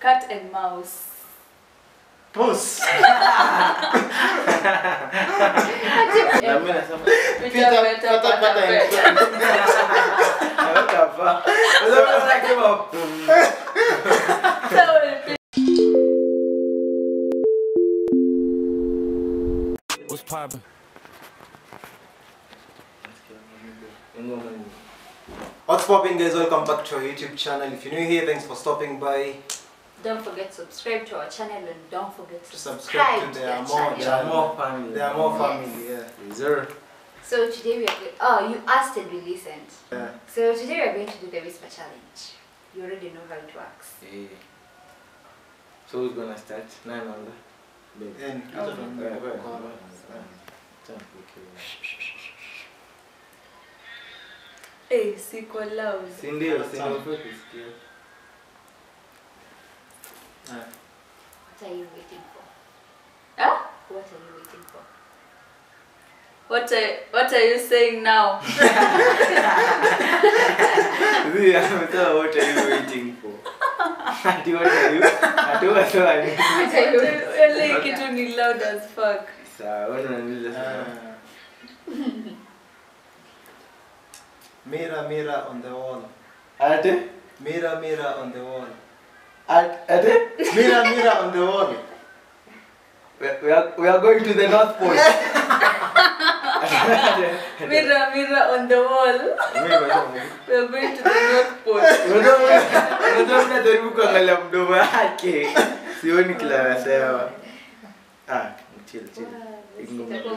Cat and mouse. Puss. Na mimi nasema Which are better, pata- pata better, and better. naweka hapa. Sasa unasema So we'll What's poppin'? What's popping guys? Welcome back to our YouTube channel. If you're new here, thanks for stopping by. Don't forget to subscribe to our channel and don't forget to Subscribe subscribe to to The Amore channel. There are more family. The Amore Yes. family, yeah. Zero. So today we are going. Oh, you asked and we listened. Yeah. So today we are going to do the whisper challenge. You already know how it works. Eh. So who's gonna start? Nine on the. Babe. And Oh. Wewe, wewe, Kwa- wewe. Acha nikuwekee. Hey, siko loud. Si ndio, si ndio kwa kusikia. Yeah. What are you waiting for? Huh? What are you waiting for? What are What are you saying now? Zii, amesema what are you waiting for? Ati what are you? Ati what are you? What are you? Really, kitu ni loud as fuck. Sawa, wewe unaniuliza sasa. Mirror, mirror on the wall. Ate? Mirror, mirror on the wall. At- Ate? Mirror, mirror on the wall. We we are, we are going to the North Pole. Mirror, mirror on the wall. Mimi nasema, We are going to the North Pole. Unajua unajua mnajaribu kuangalia mdomo yake. Sioni kila anasema. Ah, chill chill. Itakuwa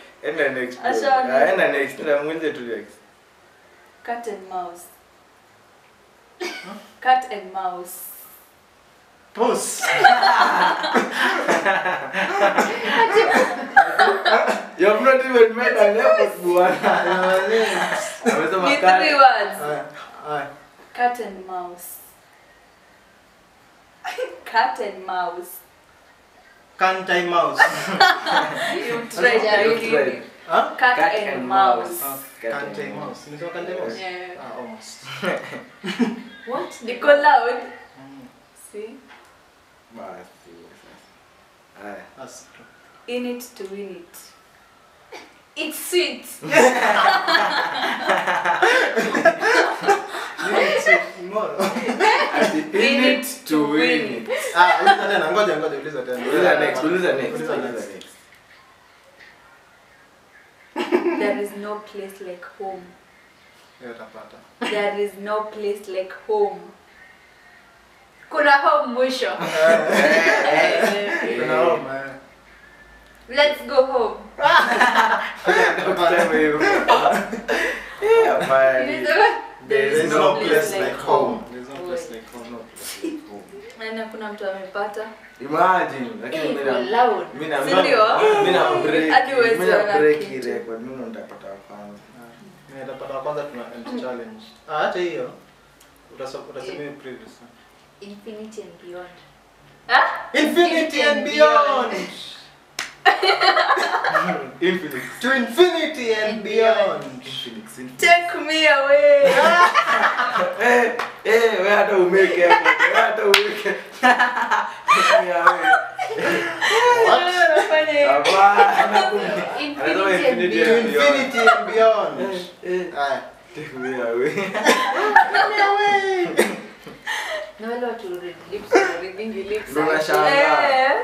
Enda next. bro. Ashaona. Ah, Enda next, enda muulize tu next. Cat and mouse. Cat and mouse. Puss. You have not even made an effort, bwana. Amesema Ni three words. Aya, aya. Cat and mouse. Cat and mouse. Can't I mouse? You try You jaribu. tried. Huh? Cat, Cat and, and mouse. Ah, Cat Can't I and mouse? Nimesema can't I mouse? Yeah. Ah, almost. What? Niko loud. Mm, See? Basi, sasa. That's true. In it to win it. It's sweet. You need to tomorrow. In it to win it. Ah, uliza tena, ngoja ngoja uliza tena. Uliza next, uliza next, Uliza uliza next. next. There is no place like home. Utapata. There is no place like home. Kuna home mwisho. Kuna homa, eh. Let's go home. na kuna mtu amepata nitapata wa hiyo utasemea infinity and beyond ah? infinity, infinity and beyond, and beyond. Infinix. To infinity and beyond. Take me away. Eh, eh, wewe hata umeke hapo. Wewe hata umeke. Take me away. Infinity and beyond. Eh, eh. Take me away. Take me away. No, no, to read lips, reading lips. Ndio nashangaa.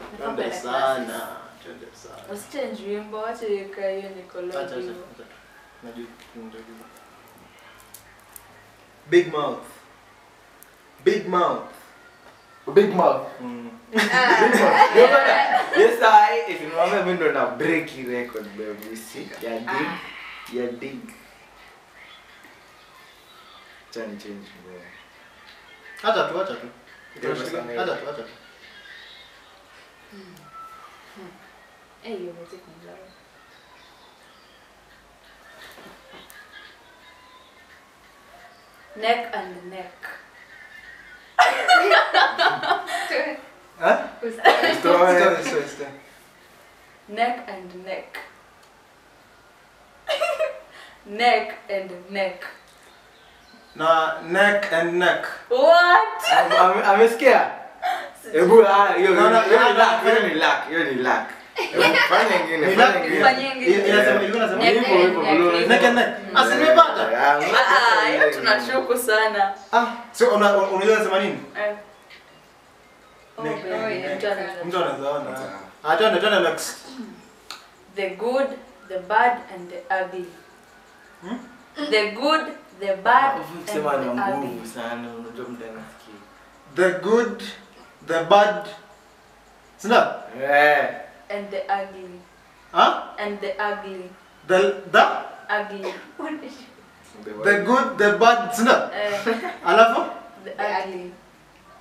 Ah. Twende sana. Twende sana. Usichange wimbo, wache ika hiyo niko Acha, acha, acha. Najua tunajua. Big mouth. Big mouth. Big mouth. Mm. Yes, I. If you remember, mimi ndo na break record baby. Si ya dig. Ya dig. Change change bro. Acha tu, acha tu. Tunashika- tu, acha tu. Music ni loud. Neck and neck. Eh? Story. Story, story, story. Neck and neck. neck and neck. na neck and neck What? Ame- ame- amesikia Hebu ah, hiyo ni lack, hiyo ni lack. Fanya nyingine, fanya nyingine. Fanya nyingine. Inasema ilikuwa nasema hivyo hivyo. Nake nake. Asinipata. Ah, ah, ah, hiyo tunashuku sana. Ah, so unajua nasema nini? Eh. Oh, mtu anaweza ona. Ah, twende twende next. The good, the bad and the ugly. Hmm? The good, the bad and the ugly. Sema ni ngumu sana, unajua mtu anasikia. The good, the bad, sinda Eh, And the ugly. ah And the ugly. the the Ugly. the good the bad sinda Eh, alafu the ugly.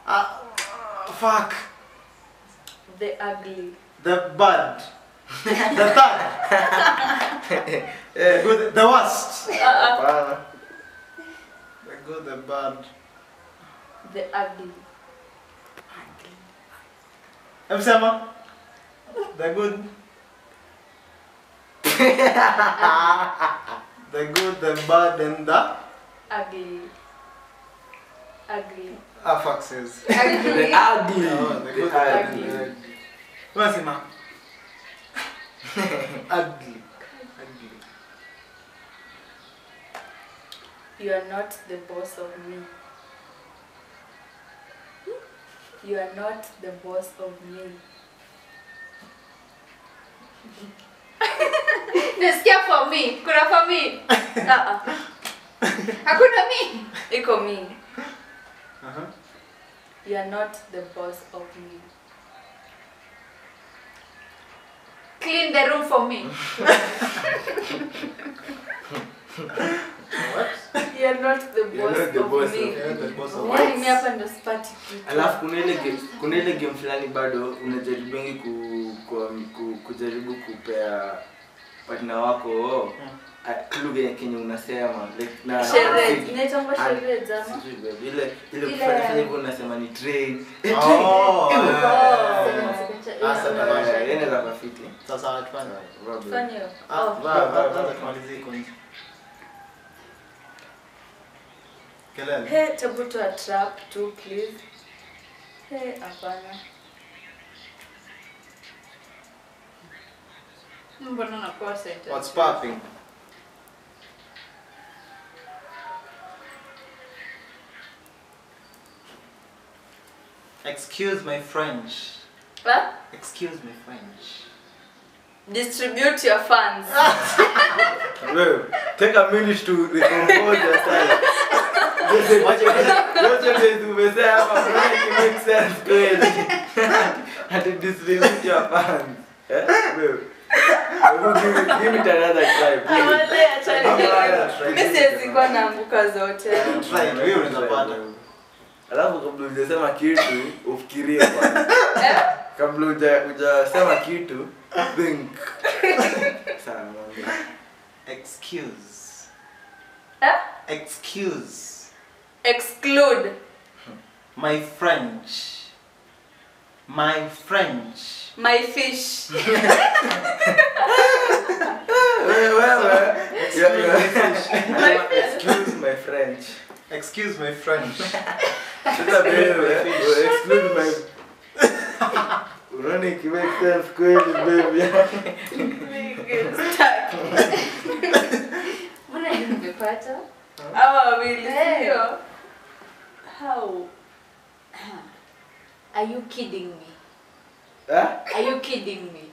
ah fuck The ugly. the bad the third the good the worst hapana. the good the bad The ugly. Hebu sema the good the good the bad and the Ugly. Ugly. ah fuck says The ugly. Oh, the The good, the ugly. ugly, the ugly. Unasema ugly. Ugly. You are not the boss of me. You are not the boss of me. Nasikia for me. Kuna for me. Ah, ah. Hakuna me. Iko me. Uh-huh. You are not the boss of me. Clean the room for me. What? Not the You are not the of boss me. of- Yeah, the boss of What? Yaani mimi hapa ndo sipati kitu. alafu kuna ile game kuna ile game fulani bado unajaribengi ku, ku, ku, kujaribu kupea patna wako oh, lugha ya Kenya unasema like na Sherehe, na- Ah, sherehe jama. ile ile Ile- kufanya hivyo unasema ni train Eh, Oh, train. eh. Oh. Ah, sasa Eh, tamasha. yeye inaweza kuwa. Sasa tufanye. Robert. Ah, Kelele. Hey, tu a trap tu please. Hey, hapana. Mbona nakuwa sentence? What's popping? Excuse my French. Huh? Excuse my French. Distribute your funds. Wewe, take a minute to recompose yourself. Yote tumesema it make sense kweli. Ati distribute your funds. Eh? Wewe. Give it- give it another try, please. Mimi siwezi kuwa naanguka zote. Try, wewe. Alafu kabla hujasema kitu ufikirie kwanza. Eh? Kabla huja hujasema kitu think. Excuse. Eh? Excuse Exclude. my French. My French. My fish. Wewe wewe. Yeah, yeah. My fish. Excuse my French. Excuse my French. Sasa wewe, exclude my Unaona iki make sense kweli baby. Stuck. Mbona nimepata? Hawa wawili Eh. How? Are you kidding me? Ah? Are you kidding me?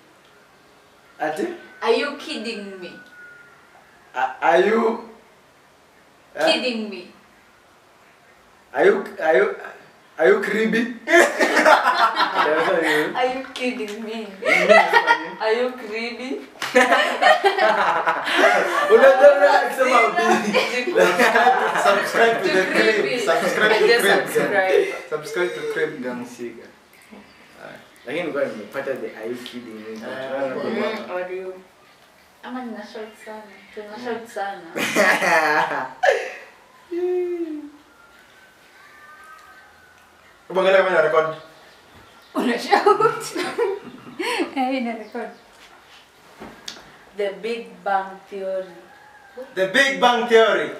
Ati? Are you kidding me? A- Are you Ah? Kidding me? Are you are you are you creepy? Are you kidding me? Are you greedy? Unataka kusema B. Subscribe to the crib. Subscribe to crib. subscribe. To crib gang. Haya. Lakini kwa nimepata the are you kidding me? Mm, or you- ama nina short sana tuna shout sana Hebu kama ina record. una shout Eh, ina record the big bang theory The Big Bang Theory.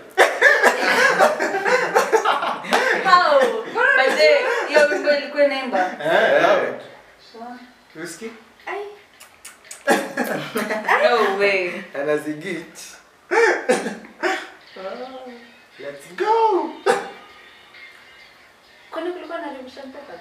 how by the hiyo wimbo ilikuwa inaimba Eh, loud. Whiskey? Ai. no way Anazigit. Let's go. kwani kulikuwa na revision papers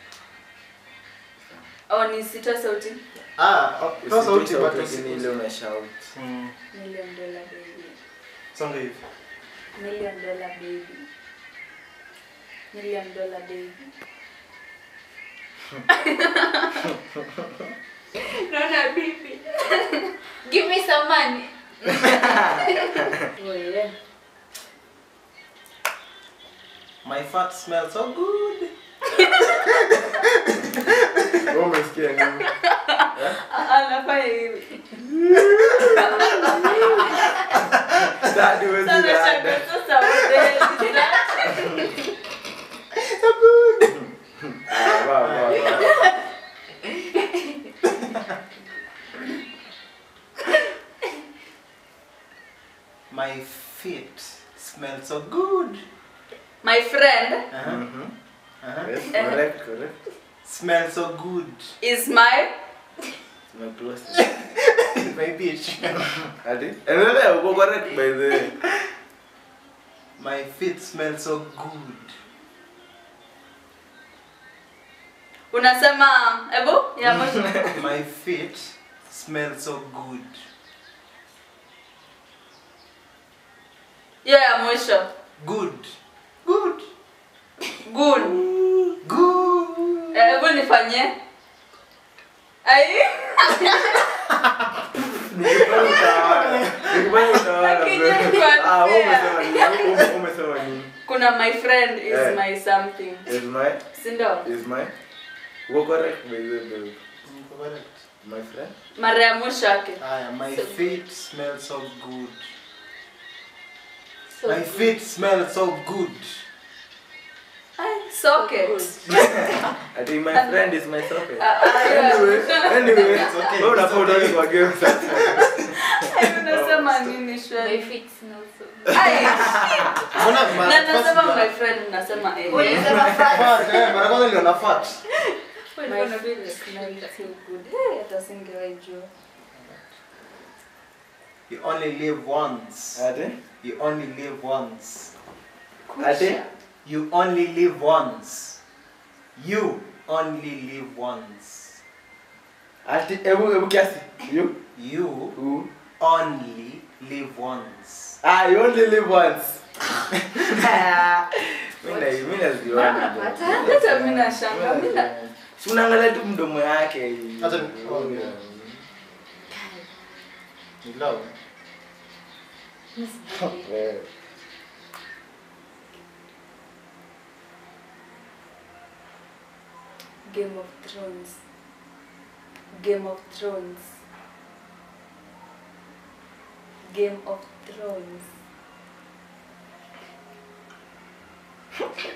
oh ni sita sauti? Ah, oh, toa sauti but sauti, ni ile una shout. Mm, million dollar baby. Songa hivi. million dollar baby. Million dollar baby. Naona bibi. Give me some money. Oh My fat smells so good. Wewe umesikia nini? anafanya hivi Dadi wewe sana dada. shaka sasa wewe Ah, wow, wow, wow. My feet smell so good. my friend Uh-huh. Mhm. Uh-huh. Yes, correct, correct. Smell so good. is my My close. My bitch. Ati? Endelea go correct by the. My feet smell so good. unasema ebu ya My feet smell so good. Yeah, mwisho Good. Good. good nifanyie Ah, kuna my friend is Eh. my something Is my sindo is my uko correct by the way. bro. Correct. My friend. mara ya mwisho yake Aya, my So feet smell so good. So My good. feet smell so good. Socket Ati my friend is my socket. Ah, hiyo ya Anyway, mwisho. anyway. It's okay, Wewe it's unafaa okay. utoke kwa game sasa. Ai, unasema nini My shwari feet smell so Ai, Mbona mara na first nasema ndio- my friend nasema eh. Ulisema Fat, eh, mara kwanza niliona fat. My feet smell so good. Eh, hata singewahi jua. You only live once. Ati? You only live once. Ati? You only live once. You only live once. Ati hebu hebu kiasi. You You who only live once. Ah, you only live once. Mimi na mimi naziona. Mbona unapata? Hata mimi nashangaa. Mimi na- Si unaangalia tu mdomo yake. Hata ni- Game of Thrones. Game of Thrones. Game of Thrones.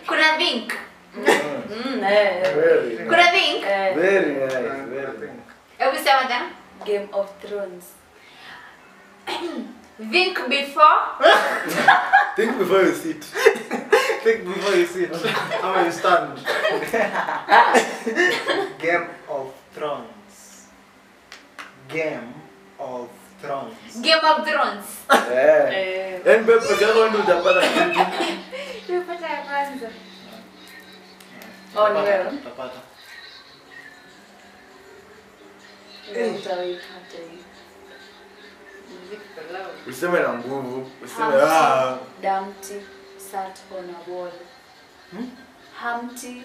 Kuna vink. Mm, eh. Very Kuna nice. vink. Eh, Very nice. Very nice. Hebu sema tena. Game of Thrones. Vink before. Think before you sit. Think before you sit. How you stand. Game of Thrones. Game of Thrones. Game of Thrones. Eh. Eh, Yaani bebe peke yako ndio utapata kitu. Tumepata ya kwanza. Oh, ni Utapata, wewe. utapata. Wewe utaipata hii. Ziko loud. useme na nguvu useme Humpty ah. Dumpty sat on a wall. Hmm? Humpty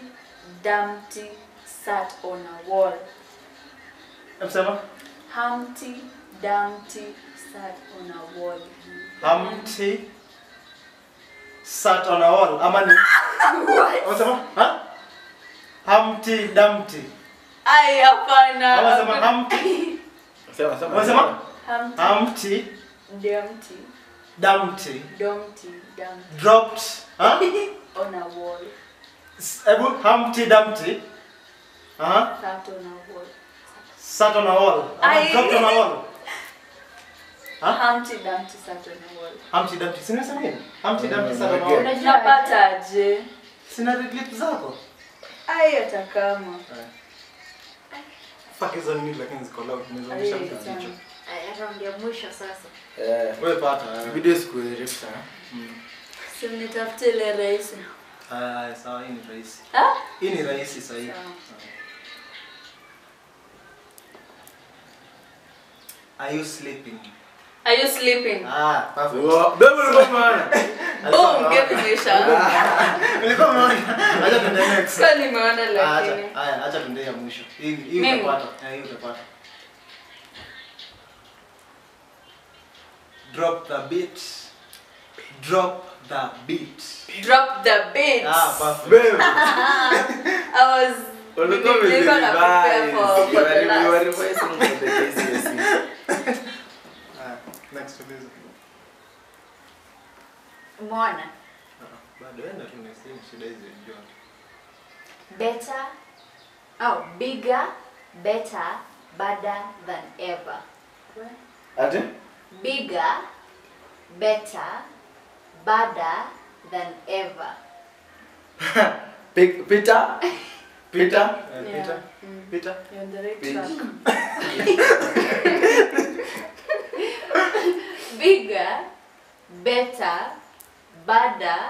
Dumpty sat on a wall. Hebu. Humpty Dumpty sat on a wall. Humpty sat on a wall. Amani. What? Unasema? Ha? Humpty Dumpty. Ai, hapana. Ama sema Humpty. Sema? Humpty Humpty Dumpty Dumpty Dumpty Dumpty dropped huh? on a wall. Ebu Humpty Dumpty uh-huh. Sat on a wall. sat on a wall. I... Dropped on a wall. Huh? Humpty Dumpty sat on a wall. Humpty Dumpty. Sina nini? Humpty Dumpty sat on a wall. Unapata aje? Sina clip zako. Ai, hata kama. Fuck hizo nini lakini ziko loud. Nimezoesha mtu sana. Jicho. Aya, mwisho sasa. Eh, Wewe pata. video siku refu sana Mm. Si nitafute ile rahisi. Ah, sawa hii ni rahisi. Ah? Hii ni rahisi sahihi. Sawa. Are you sleeping? Are you sleeping? Ah, perfect. Wow, ulikuwa Boom, game. Ulikuwa umeona? Acha tuende next. Sasa nimeona Ah, lakini. Acha, acha tuende ya mwisho. Hii hii utapata. Hii utapata. drop the beat drop the beat drop the beat ah perfect. I was ulikuwa umevibaya mwana. Bado enda tunasema shida hizi unajua better. Oh bigger better better than ever. Ati Bigger, better, badder than ever. Pick- Peter? Peter? Eh, Yeah. Peter. Mm. Peter. You're on the right Bitch. track. Bigger, better, badder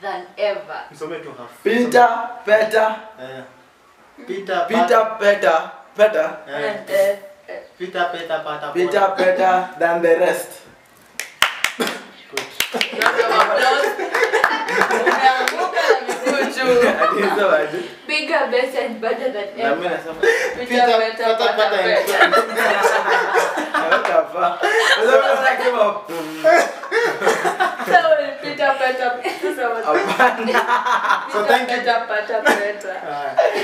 than ever. Msome tu half. Peter, Peter, Eh. Peter. Peter, Peter, Peter. And, uh, uh, Peter, Peter, Peter. Peter, better than the rest. Good. round of applause. Umeanguka na miguu juu. Ati hizo aje? Bigger, better, and badder than Na mimi ever. nasema, Peter, better, Peter, better, Peter, better. hawatafaa. Sasa nataka kusema, Sawa, Peter, better, sasa wa- So Peter, thank you. better, better, better.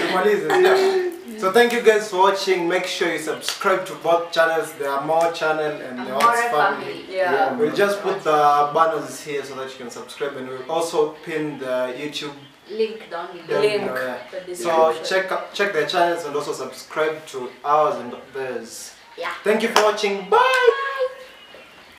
Tumalize, sio? So thank you guys for watching. Make sure you subscribe to both channels. The Amore channel and the Ox family. family. Yeah. We'll just put the banners here so that you can subscribe, and we'll also pin the YouTube. Link down below. Link. yeah. So check out- check their channels and also subscribe to ours and theirs. Yeah. Thank you for watching. Bye.